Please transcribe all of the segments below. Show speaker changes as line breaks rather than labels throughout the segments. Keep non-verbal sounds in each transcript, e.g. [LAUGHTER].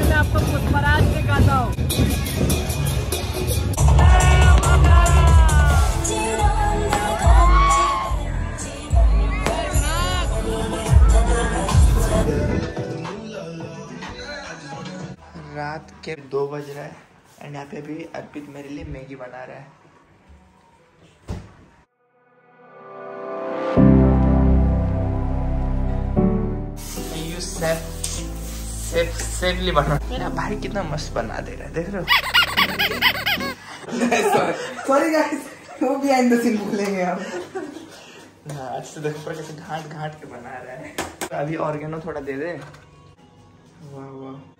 मैं आपको पुष्पराज दिखाता हूँ
रात के दो बज रहा है एंड यहाँ पे अभी अर्पित मेरे लिए मैगी बना रहा है। Safe- बना। मेरा भाई कितना मस्त बना दे रहा है देख रहे हो? सॉरी गाइस वो बिहाइंड द सीन बोलेंगे आप। आज तो देखो पर कैसे घाट घाट के बना रहा है। अभी ऑर्गेनो थोड़ा दे दे। वाह वाह।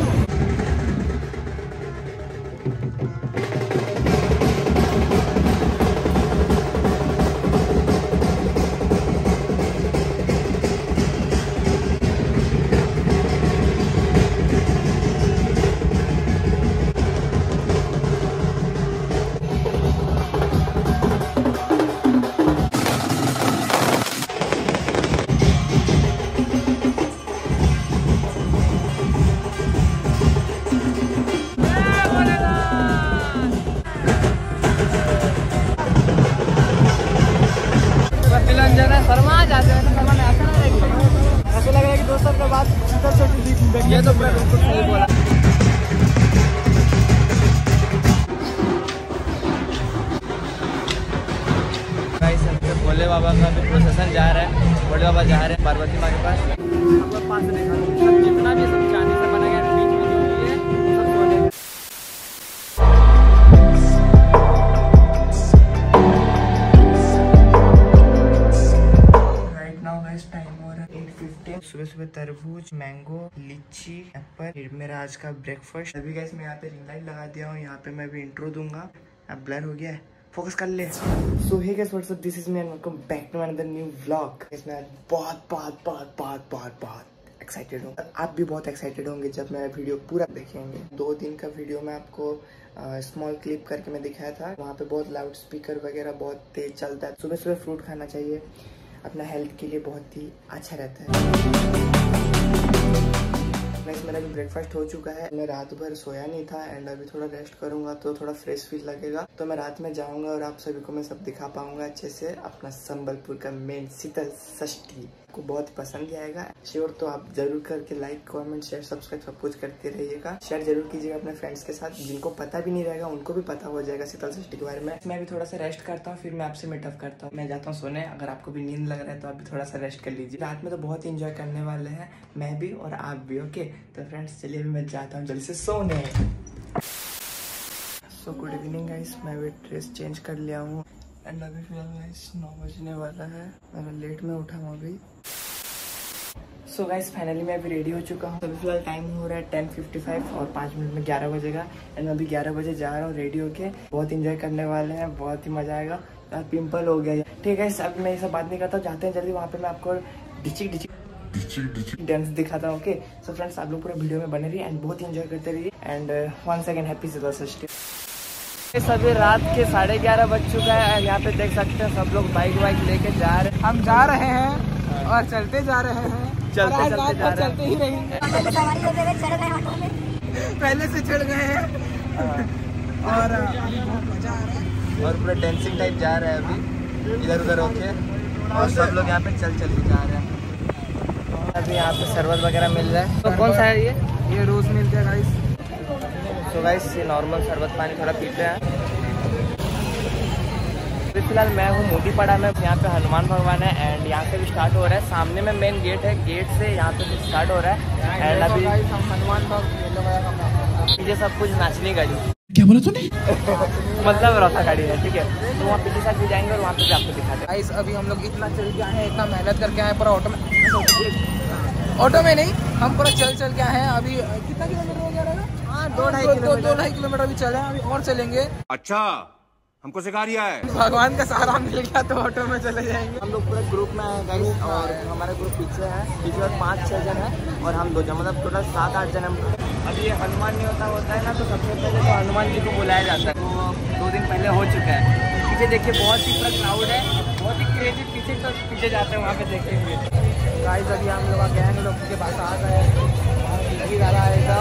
तो
तो
भोले बाबा का भी प्रोसेसन जा रहा है। भोले बाबा जा रहे हैं पार्वती माँ के पास।
पास से
सुबह सुबह तरबूज मैंगो लीची एप्पल फिर मेरा आज का ब्रेकफास्ट अभी गाइस मैं यहाँ पे रिंग लाइट लगा दिया हूँ, यहाँ पे मैं अभी इंट्रो दूँगा। अब ब्लर हो गया फोकस कर ले। So hey guys what's up this is me and welcome back to another new vlog इसमें बहुत बहुत बहुत बहुत बहुत बहुत एक्साइटेड हूँ। आप भी बहुत एक्साइटेड होंगे जब मेरा वीडियो पूरा देखेंगे। दो दिन का वीडियो में आपको स्मॉल क्लिप करके मैं दिखाया था। वहाँ पे बहुत लाउड स्पीकर वगैरह बहुत तेज चलता है। सुबह सुबह फ्रूट खाना चाहिए। अपना हेल्थ के लिए बहुत ही अच्छा रहता है। गाइस मेरा भी ब्रेकफास्ट हो चुका है, मैं रात भर सोया नहीं था एंड अभी थोड़ा रेस्ट करूँगा तो थोड़ा फ्रेश फील लगेगा। तो मैं रात में जाऊँगा और आप सभी को मैं सब दिखा पाऊँगा अच्छे से अपना संबलपुर का मेन शीतल षष्ठी को बहुत पसंद आएगा। श्योर तो आप ज़रूर करके लाइक कमेंट शेयर सब्सक्राइब सब कुछ करते रहिएगा। शेयर ज़रूर कीजिएगा अपने फ्रेंड्स के साथ। जिनको पता भी नहीं रहेगा, उनको भी पता हो जाएगा शीतल षष्ठी के बारे में। मैं भी थोड़ा सा रेस्ट करता हूँ, फिर मैं आपसे मीटअप करता हूँ। मैं जाता हूँ सोने। अगर आपको भी नींद लग रहा है तो आप भी थोड़ा सा रेस्ट कर लीजिए। रात में तो बहुत इंजॉय करने वाले हैं, मैं भी और आप भी ओके तो फ्रेंड्स चलिए मैं जाता हूँ, जल्दी से सोने। सो गुड इवनिंग गाइस मैं भी ड्रेस चेंज कर लिया हूँ। एंड अभी फ़िलहाल गाइस नौ बजने वाला है। मैं लेट में उठा हूँ अभी। सो गाइस फाइनली मैं अभी रेडी हो चुका हूँ। अभी फ़िलहाल टाइम हो रहा है टेन फिफ्टी फाइव और पाँच मिनट में ग्यारह बजेगा। एंड मैं अभी ग्यारह बजे जा रहा हूँ रेडी होके। बहुत इंजॉय करने वाले हैं, बहुत ही मज़ा आएगा। यार पिंपल हो गया। ठीक है अब मैं ये सब बात नहीं करता जाते हैं जल्दी, वहाँ पे मैं आपको डिचिक डिचिक डांस दिखाता हूँ ओके सो फ्रेंड्स आप लोग पूरा वीडियो में बने रहिए एंड बहुत एंजॉय करते रहिए and one second happy Shashthi
सभी रात के साढ़े ग्यारह बज चुका है यहाँ पे देख सकते हैं सब लोग बाइक वाइक लेके जा रहे हैं। हम जा रहे हैं और चलते जा रहे हैं।
चलते चलते जा रहे हैं।
चलते ही रहेंगे पहले से चढ़ गए हैं। और है
और पूरा डांसिंग टाइप जा रहा है अभी। इधर उधर होके। और सब लोग यहाँ पे चल चल के जा रहे हैं। अभी यहाँ पे शरबत वगैरह मिल रहा है। तो कौन सा है ये?
ये रोज मिलते हैं गाइस
तो गाइस ये नॉर्मल शरबत पानी थोड़ा पीते हैं।
अभी फ़िलहाल मैं हूँ मोतीपाड़ा में यहाँ पे हनुमान भगवान है एंड यहाँ से भी स्टार्ट हो रहा है। सामने में मेन गेट है गेट से यहाँ पे स्टार्ट हो रहा है। एंड अभी हनुमान भगवान ये सब कुछ नाचनी गाड़ी
क्या बोला तूने? [LAUGHS]
मतलब रौथा गाड़ी है ठीक है। तो वहाँ पीछे साइड भी जाएँगे और वहाँ पे भी आपको दिखाते
गाइस अभी हम लोग इतना चल के आए हैं इतना मेहनत करके आए हैं पूरा ऑटो में ऑटो में नहीं हम पूरा चल चल के आए हैं। अभी कितना किलोमीटर हो गया रहेगा
हाँ दो ढाई
दो ढाई किलोमीटर अभी चले हैं अभी और चलेंगे।
अच्छा हमको सिखा रिया है।
भगवान का सहारा मिल गया तो ऑटो में चले जाएँगे।
हम लोग पूरे ग्रुप में हैं गाइस और हमारा ग्रुप पीछे है। पीछे और पाँच छः जन है और हम दो जन मतलब टोटल सात आठ जन हम अभी ये हनुमान नहीं होता होता है ना तो सबसे पहले तो हनुमान जी को बुलाया जाता है। वो दो दिन पहले हो चुका है। पीछे देखिए बहुत ही पूरा क्राउड है। पीछे तो पीछे जाते हैं वहाँ पे देखेंगे
गाइस अभी हम लोग गैंग लोग के पास आ गए हैं। दादा आएगा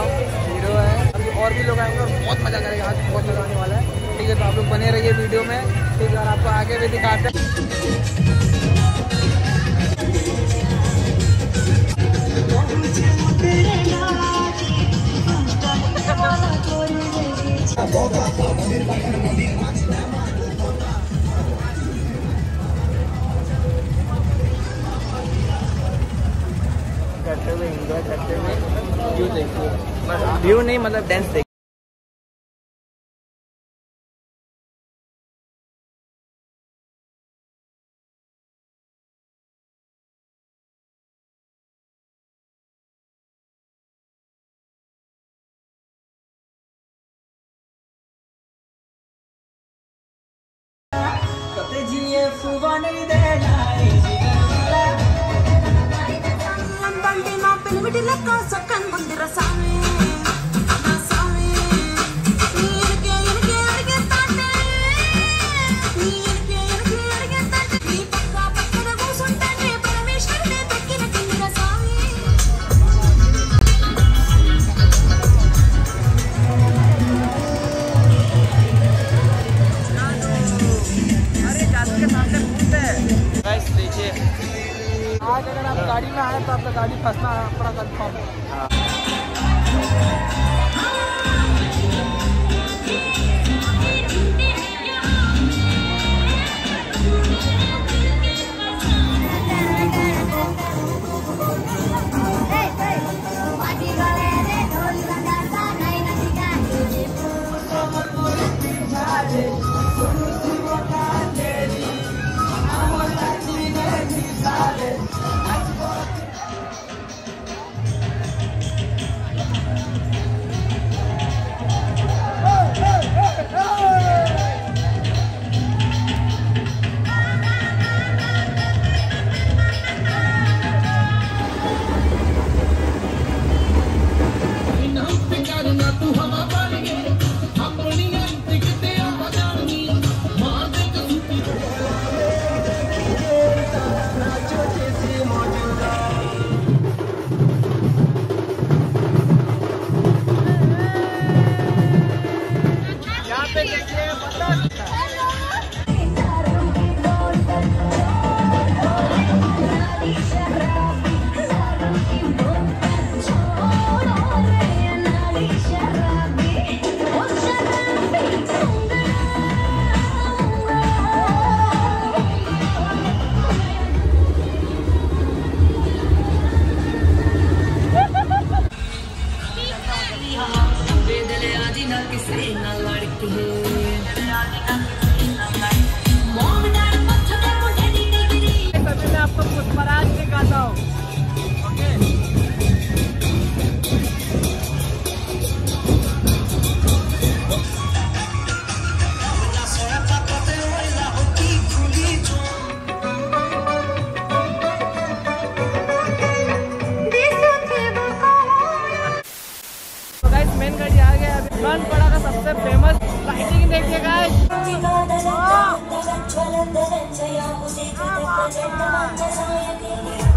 हीरो है अभी और भी लोग आएँगे और बहुत मज़ा करेंगे, आज बहुत मज़ा आने वाला है। ठीक है तो आप लोग बने रहिए वीडियो में। ठीक है आपको आगे भी दिखाते हैं।
एंजॉय करते हुए व्यू देखिए। व्यू नहीं मतलब डांस देखिए। सुबह नहीं दे Kau cosa que al
आज अगर आप गाड़ी में आए तो आपका गाड़ी फंसना पूरा confirm
Gentleman,
gentleman,
gentleman,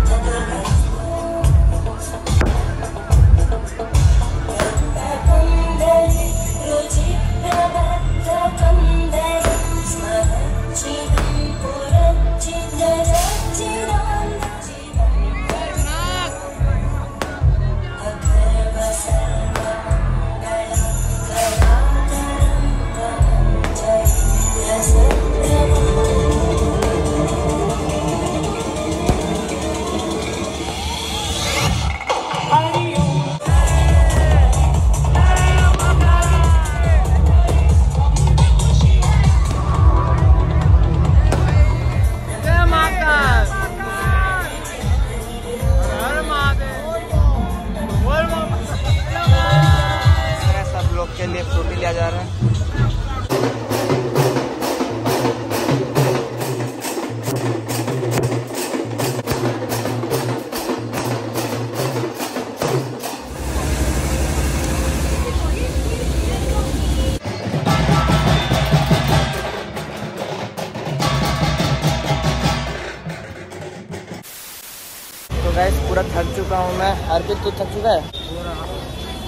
guys पूरा थक चुका हूँ मैं। अर्पित तो थक चुका है?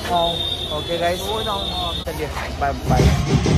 हाँ। ओके गाइस चलिए बाय बाय